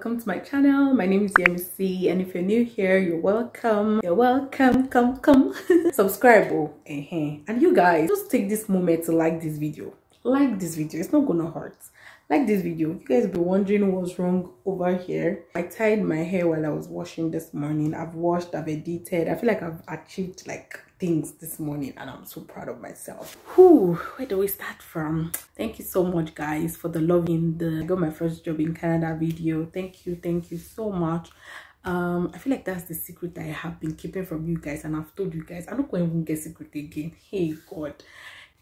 welcome to my channel. My name is Yemisi and if you're new here, you're welcome. You're welcome. Come, come. Subscribe. Oh, uh-huh. And you guys, just take this moment to like this video. Like this video. It's not gonna hurt. Like this video. You guys be wondering what's wrong over here. I tied my hair while I was washing this morning. I've washed, I've edited. I feel like I've achieved like things this morning and I'm so proud of myself. Whew, where do we start from? Thank you so much guys for the love in the I got my first job in Canada video. Thank you, thank you so much. Um, I feel like that's the secret that I have been keeping from you guys and I've told you guys I'm not going to get secret again. Hey God.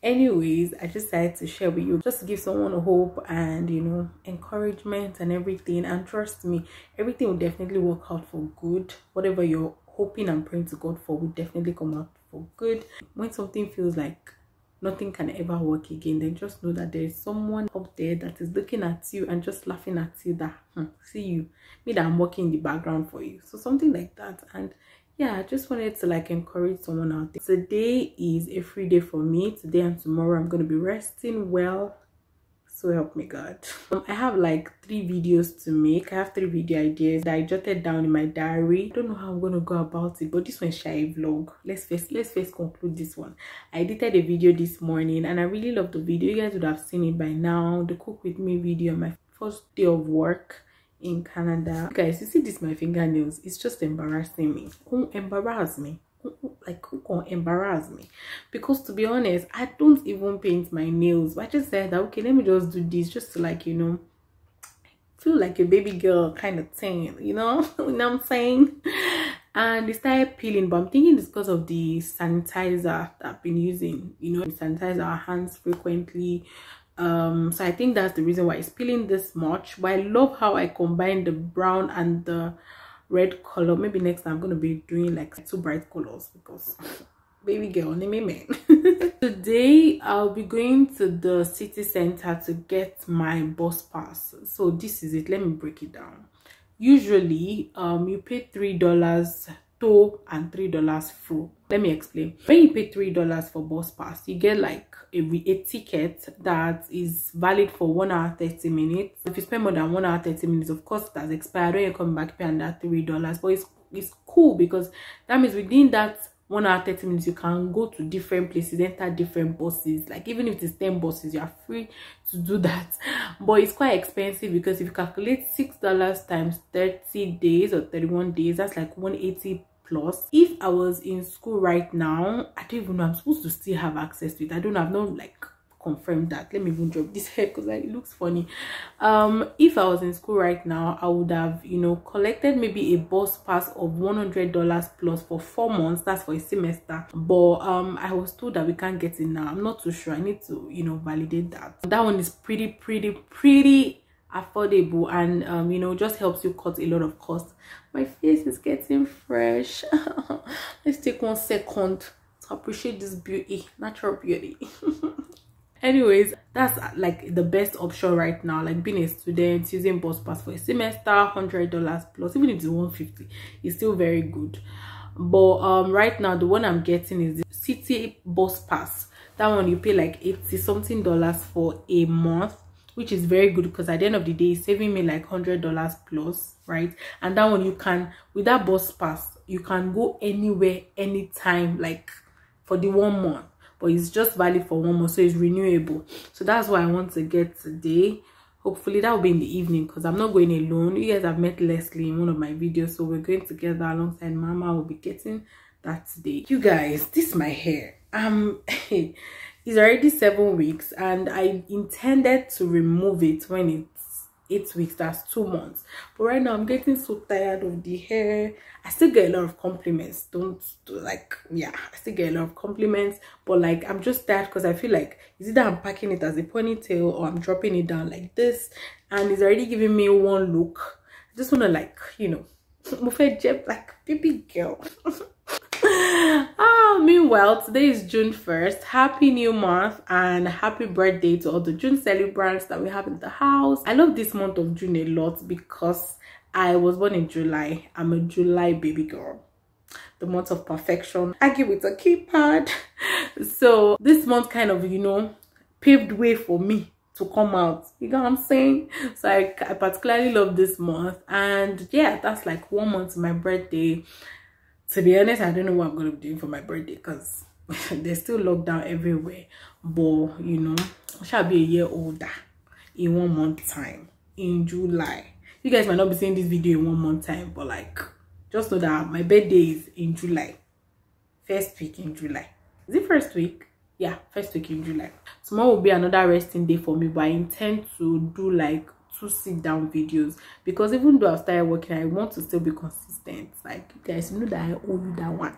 Anyways, I just decided to share with you just to give someone a hope and you know encouragement and everything. And trust me, everything will definitely work out for good. Whatever you're hoping and praying to God for will definitely come out for good. When something feels like nothing can ever work again, then just know that there is someone up there that is looking at you and just laughing at you that hmm, see you, me that I'm working in the background for you. So something like that. And yeah, I just wanted to like encourage someone out there. Today is a free day for me. Today and tomorrow I'm gonna be resting well so help me god. Um, i have like three videos to make. I have three video ideas that i jotted down in my diary. I don't know how i'm gonna go about it but this one shy vlog. Let's first let's first conclude this one. I edited a video this morning and i really love the video. You guys would have seen it by now. The cook with me video my first day of work in canada. Guys you see this my fingernails? It's just embarrassing me. Don't embarrass me like who can embarrass me. Because to be honest i don't even paint my nails. I just said that okay let me just do this just to like you know feel like a baby girl kind of thing you know? You know what i'm saying? And they started peeling but i'm thinking it's because of the sanitizer that i've been using you know sanitize our hands frequently. Um so i think that's the reason why it's peeling this much. But i love how i combine the brown and the red color. Maybe next time i'm gonna be doing like two bright colors because baby girl name me man today i'll be going to the city center to get my bus pass. So this is it. Let me break it down. Usually um you pay three dollars to and three dollars through let me explain. When you pay three dollars for bus pass you get like a, a ticket that is valid for one hour 30 minutes. If you spend more than one hour 30 minutes of course that's expired. When you come back pay under three dollars. But it's it's cool because that means within that one hour 30 minutes you can go to different places enter different buses. Like even if it's 10 buses you are free to do that. But it's quite expensive because if you calculate six dollars times 30 days or 31 days that's like 180 plus. If i was in school right now i don't even know i'm supposed to still have access to it. I don't have no like confirm that. Let me even drop this hair because like, it looks funny. Um if i was in school right now i would have you know collected maybe a bus pass of 100 dollars plus for four months. That's for a semester. But um i was told that we can't get it now. I'm not too sure. I need to you know validate that. That one is pretty pretty pretty affordable and um you know just helps you cut a lot of cost my face is getting fresh. Let's take one second to appreciate this beauty natural beauty anyways that's like the best option right now. Like being a student using bus pass for a semester hundred dollars plus even if it's 150 it's still very good. But um right now the one i'm getting is the city bus pass. That one you pay like 80 something dollars for a month which is very good because at the end of the day saving me like hundred dollars plus right? And that one you can with that bus pass you can go anywhere anytime like for the one month but it's just valid for one month so it's renewable. So that's what i want to get today. Hopefully that will be in the evening because i'm not going alone. You guys have met leslie in one of my videos so we're going together alongside mama. Will be getting that today. You guys this is my hair. Um it's already seven weeks and i intended to remove it when it's eight weeks that's two months. But right now i'm getting so tired of the hair. I still get a lot of compliments. Don't do like yeah i still get a lot of compliments. But like i'm just tired because i feel like is either i'm packing it as a ponytail or i'm dropping it down like this. And it's already giving me one look. I just want to like you know like baby girl meanwhile today is june 1st happy new month and happy birthday to all the june celebrants that we have in the house. I love this month of june a lot because i was born in july. I'm a july baby girl. The month of perfection. I give it a keypad. So this month kind of you know paved way for me to come out. You know what i'm saying? So I, I particularly love this month and yeah that's like one month to my birthday to be honest i don't know what i'm gonna be doing for my birthday because there's still lockdown everywhere. But you know i shall be a year older in one month time in july. You guys might not be seeing this video in one month time but like just know that my birthday is in july. First week in july. Is it first week? Yeah first week in july. Tomorrow will be another resting day for me but i intend to do like two sit down videos. Because even though i've started working i want to still be consistent. Like you guys know that i owe you that one.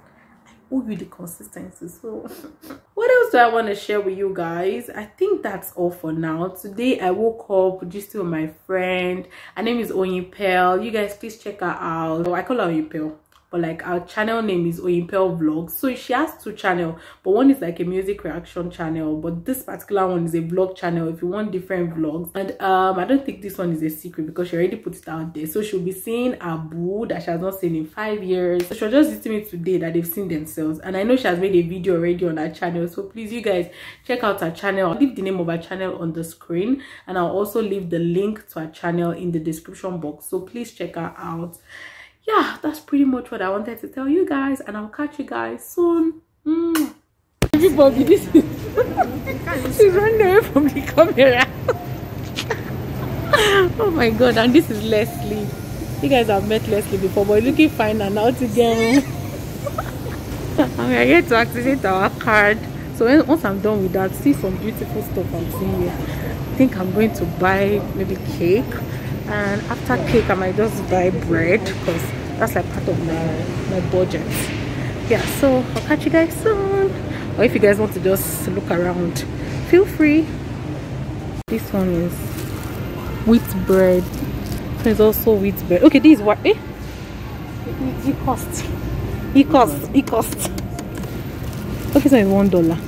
I owe you the consistency. So what else do i want to share with you guys? I think that's all for now. Today i woke up just with my friend. Her name is Onyin Pearl you guys please check her out. I call her Onyin Pearl but like our channel name is Onyin Pearl Vlogs. So she has two channel, but one is like a music reaction channel, but this particular one is a vlog channel if you want different vlogs. And um, I don't think this one is a secret because she already put it out there. So she'll be seeing a boo that she has not seen in five years. So she was just telling me today that they've seen themselves, and I know she has made a video already on her channel. So please, you guys, check out her channel. I'll leave the name of her channel on the screen, and I'll also leave the link to her channel in the description box. So please check her out yeah that's pretty much what i wanted to tell you guys and i'll catch you guys soon. Mm. everybody this is she's running away from the camera. Oh my god and this is leslie. You guys have met leslie before but looking fine and out again. Are here to activate our card. So when, once i'm done with that see some beautiful stuff i'm seeing here. I think i'm going to buy maybe cake. And after cake i might just buy bread because that's like part of my my budget. Yeah so i'll catch you guys soon. Or if you guys want to just look around feel free. This one is wheat bread. There's also wheat bread. Okay this is what eh? It, costs. It costs. It costs. Okay so it's one dollar.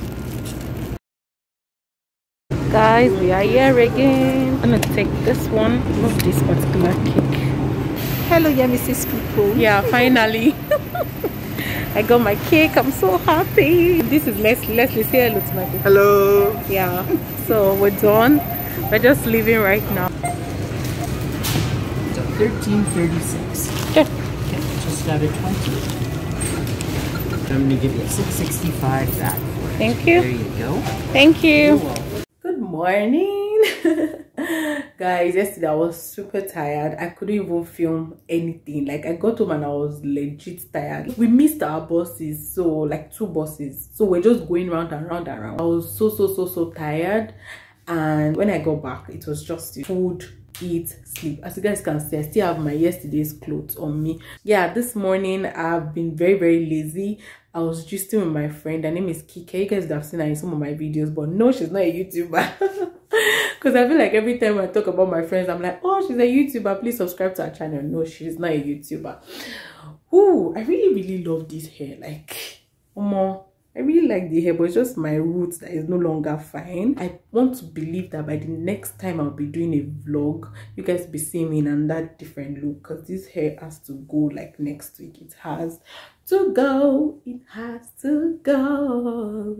Guys we are here again. I'm gonna take this one love this particular cake hello yeah mrs people. Yeah finally. I got my cake. I'm so happy. This is leslie leslie say hello to my people hello. Yeah. So we're done. We're just leaving right now. So 1336 okay. just out of 20 i'm gonna give you 665 back. Thank you. There you go. Thank you. Good morning guys yesterday i was super tired. I couldn't even film anything. Like i got home and i was legit tired. We missed our buses so like two buses. So we're just going round and round and round. I was so so so so tired. And when i got back it was just food eat sleep. As you guys can see i still have my yesterday's clothes on me. Yeah this morning i've been very very lazy i was just with my friend her name is kike you guys have seen her in some of my videos but no she's not a youtuber because i feel like every time i talk about my friends i'm like oh she's a youtuber please subscribe to her channel no she's not a youtuber Ooh, i really really love this hair like more I really like the hair, but it's just my roots that is no longer fine. I want to believe that by the next time I'll be doing a vlog, you guys be seeing me in that different look because this hair has to go like next week. It has to go. It has to go.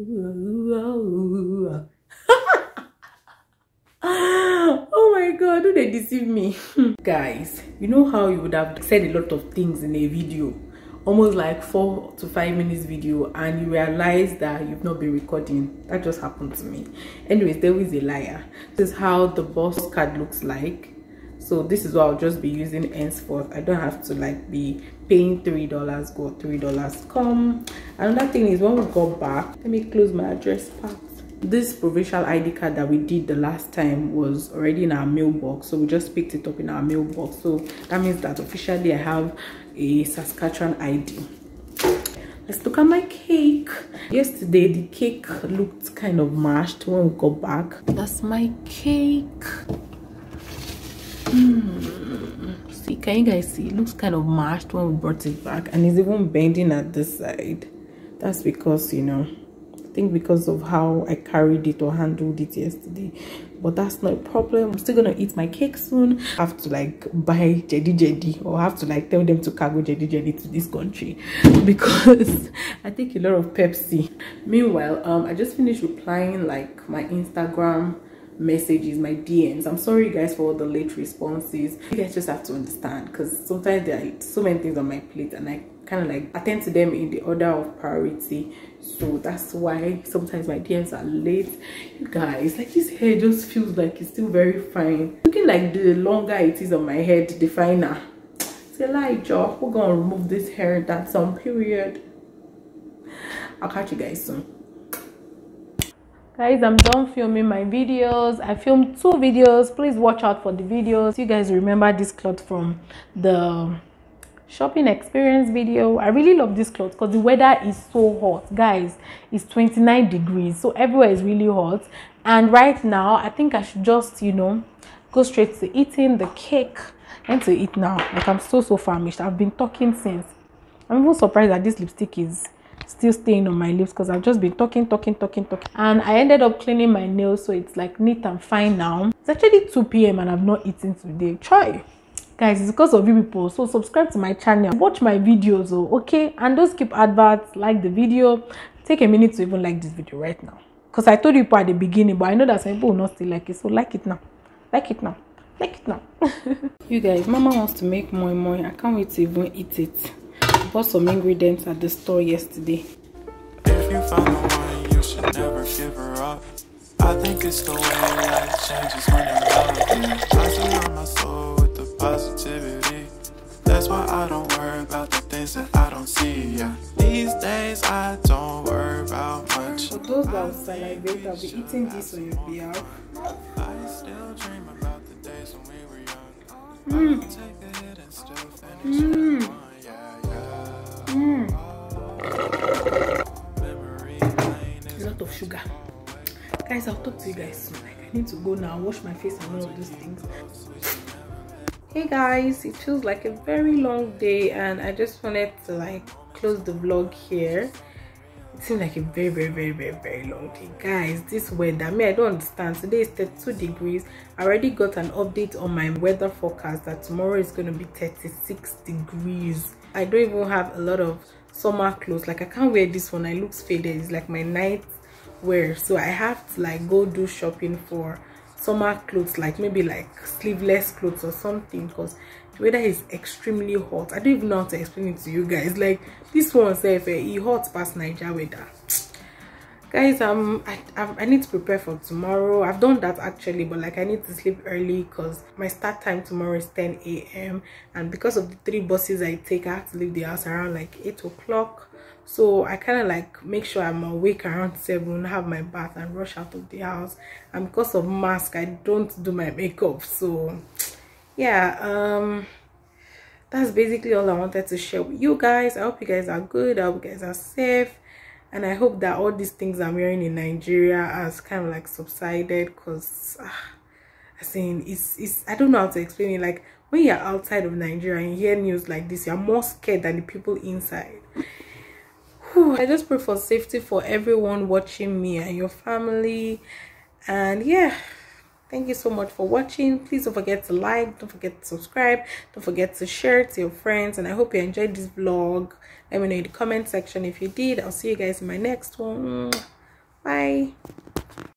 oh my god do they deceive me? Guys you know how you would have said a lot of things in a video? Almost like four to five minutes video and you realize that you've not been recording. That just happened to me. Anyways there is a liar. This is how the boss card looks like. So this is what i'll just be using henceforth. I don't have to like be paying three dollars go three dollars come. Another thing is when we got back let me close my address part. This provincial id card that we did the last time was already in our mailbox so we just picked it up in our mailbox. So that means that officially i have a saskatchewan id let's look at my cake. Yesterday the cake looked kind of mashed when we got back. That's my cake. Mm. See can you guys see it looks kind of mashed when we brought it back and it's even bending at this side that's because you know I think because of how I carried it or handled it yesterday. But that's not a problem. I'm still gonna eat my cake soon. I have to like buy Jedi Jedi or have to like tell them to cargo Jedi Jedi to this country because I take a lot of Pepsi. Meanwhile, um, I just finished replying like my Instagram messages my dms i'm sorry guys for all the late responses. You guys just have to understand because sometimes there are so many things on my plate and i kind of like attend to them in the order of priority. So that's why sometimes my dms are late. You guys like this hair just feels like it's still very fine. Looking like the longer it is on my head the finer. Say Elijah, we're gonna remove this hair that's on period? I'll catch you guys soon guys i'm done filming my videos. I filmed two videos. Please watch out for the videos. You guys remember this cloth from the shopping experience video? I really love this cloth because the weather is so hot. Guys it's 29 degrees so everywhere is really hot. And right now i think i should just you know go straight to eating the cake. And to eat now. Like i'm so so famished. I've been talking since. I'm even surprised that this lipstick is still staying on my lips because i've just been talking talking talking talking. And i ended up cleaning my nails so it's like neat and fine now. It's actually 2 p.m and i've not eaten today. Try guys it's because of you people. So subscribe to my channel. Watch my videos oh okay? And don't skip adverts. Like the video. Take a minute to even like this video right now. Because i told you people at the beginning but i know that some people will not still like it. So like it now. Like it now. Like it now. You guys mama wants to make more more i can't wait to even eat it bought some ingredients at the store yesterday if you found the one you should never give her up I think it's the way life changes when love. Yeah. I surround my soul with the positivity. That's why I don't worry about the things that I don't see. Yeah. These days I don't worry about much. For those that will salivate, I'll be eating this on your behalf. I still dream about the days when we were young. Mm. Take a hit and still finish Mm. Mm. A lot of sugar. Guys, I'll talk to you guys soon. Like, I need to go now, wash my face and all of those things. Hey guys, it feels like a very long day and I just wanted to like close the vlog here. It seemed like a very, very, very, very, very long day. Guys, this weather, I mean, I don't understand. Today is 32 degrees. I already got an update on my weather forecast that tomorrow is going to be 36 degrees. I don't even have a lot of summer clothes. Like, I can't wear this one. I looks faded. It's like my night wear. So I have to like go do shopping for summer clothes like maybe like sleeveless clothes or something because the weather is extremely hot i don't even know how to explain it to you guys like this one says e eh, hot past niger weather guys um I, I i need to prepare for tomorrow. I've done that actually but like i need to sleep early because my start time tomorrow is 10 a.m and because of the three buses i take i have to leave the house around like 8 o'clock. So i kind of like make sure i'm awake around 7 have my bath and rush out of the house. And because of mask i don't do my makeup so yeah um that's basically all i wanted to share with you guys. I hope you guys are good. I hope you guys are safe and i hope that all these things i'm wearing in nigeria has kind of like subsided because uh, i saying it's it's i don't know how to explain it. Like when you're outside of nigeria and you hear news like this you're more scared than the people inside. I just pray for safety for everyone watching me and your family. And yeah, thank you so much for watching. Please don't forget to like, don't forget to subscribe, don't forget to share it to your friends. And I hope you enjoyed this vlog. Let me know in the comment section if you did. I'll see you guys in my next one. Mm. Bye.